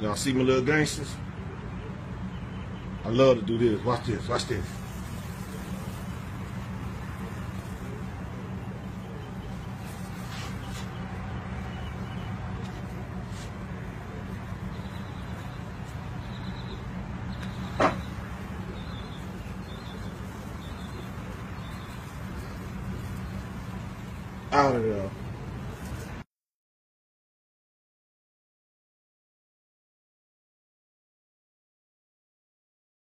Y'all see my little gangsters? I love to do this. Watch this. Watch this. Out of there.